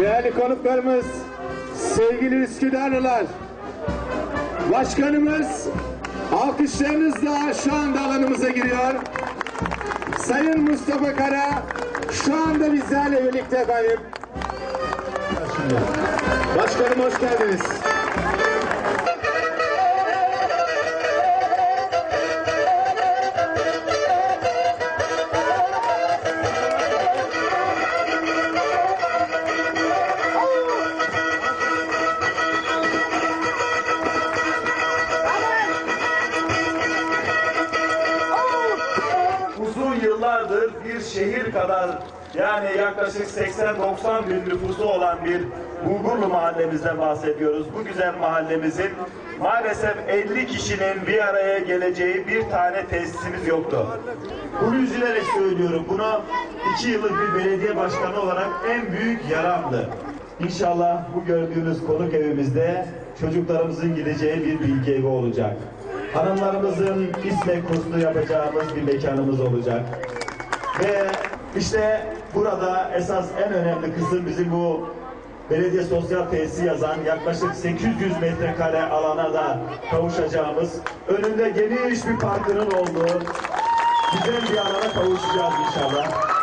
Değerli konuklarımız, sevgili Üsküdarlılar, Başkanımız alkışlarınızla şu anda alanımıza giriyor. Sayın Mustafa Kara şu anda bizlerle birlikte efendim. Başkanım hoş geldiniz. Yıllardır bir şehir kadar yani yaklaşık 80-90 bin nüfusu olan bir Bulgurlu mahallemizden bahsediyoruz. Bu güzel mahallemizin maalesef 50 kişinin bir araya geleceği bir tane tesisimiz yoktu. Bunu üzülerek söylüyorum. Bunu iki yıllık bir belediye başkanı olarak en büyük yaramdı. İnşallah bu gördüğünüz konuk evimizde çocuklarımızın gideceği bir bilgi evi olacak. Hanımlarımızın isme kurslu yapacağımız bir mekanımız olacak. Ve işte burada esas en önemli kısım bizim bu belediye sosyal tesisi yazan yaklaşık 800 metrekare alana da kavuşacağımız, önünde geniş bir parkının olduğu güzel bir alana kavuşacağız inşallah.